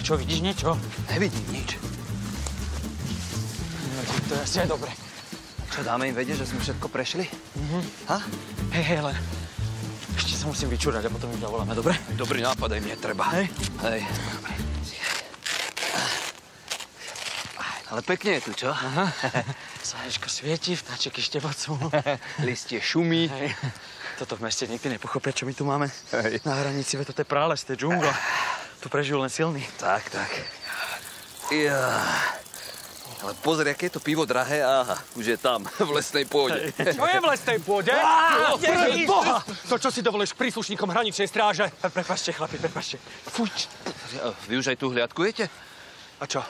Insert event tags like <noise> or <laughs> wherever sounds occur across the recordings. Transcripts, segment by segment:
Čo, vidíš niečo? Nevidím nič. No, to je asi aj dobre. Čo, dáme im vedieť, že sme všetko prešli? Ha? Hej, hej, len ešte sa musím vyčúrať a potom ich zavoláme, dobre? Dobrý nápad, aj mne treba. Hej. Hej. Ale pekne je tu, čo? Aha. Slnečko svieti, vtáčeky štebocú. <laughs> Listie šumí. Hej. Toto v meste nikdy nepochopia, čo my tu máme. Hej. Na hranici, veď toto je prales, to je džungla. Tu prežijú len silní. Tak, tak. Ja. Ale pozri, aké je to pivo drahé. Aha, už je tam, <laughs> v lesnej pôde. Čo je v lesnej pôde? Ježiš! Boha! To, čo si dovolíš príslušníkom hraničnej stráže? Prepašte, chlapi, prepašte. Fuj. Vy už aj tu hliadkujete? A čo?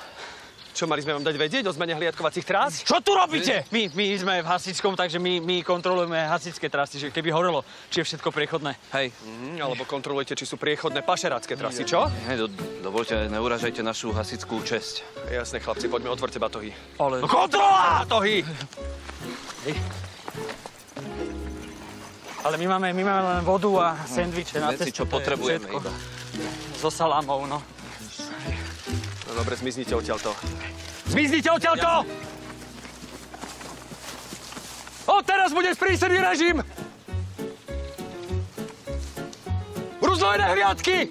Čo, mali sme vám dať vedieť o zmene hliadkovacích trás? Čo tu robíte? My, my sme v hasičskom, takže my, my kontrolujeme hasičské trasy, že keby horelo, či je všetko priechodné. Hej. Mm, alebo kontrolujete, či sú priechodné pašerácké trasy, čo? Hej, do, dovolte, neuražajte našu hasickú česť. Jasné, chlapci, poďme, otvorte batohy. Ale... No kontrola! Batohy! Ale my máme, my máme len vodu a sendviče na Veci, cestu, čo potrebujeme všetko. So salámou, no. Dobre, zmiznite odtiaľto. Zmiznite odtiaľto! Od teraz bude sprísnený režim! Rúzlojné hliadky!